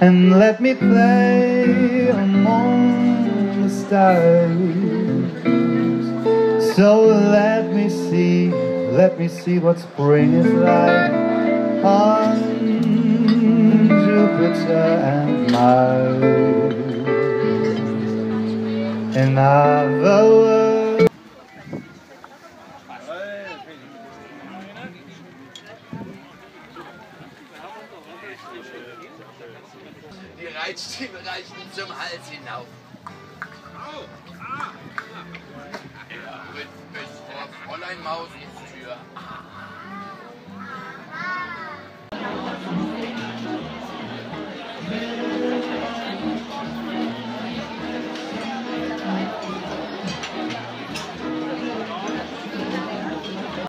And let me play among the stars. So let me see, let me see what spring is like on bitter and mild. In other words, Die Reizstimme reichen zum Hals hinauf. Oh, ah. Er tritt bis vor Fräulein Mausens Tür.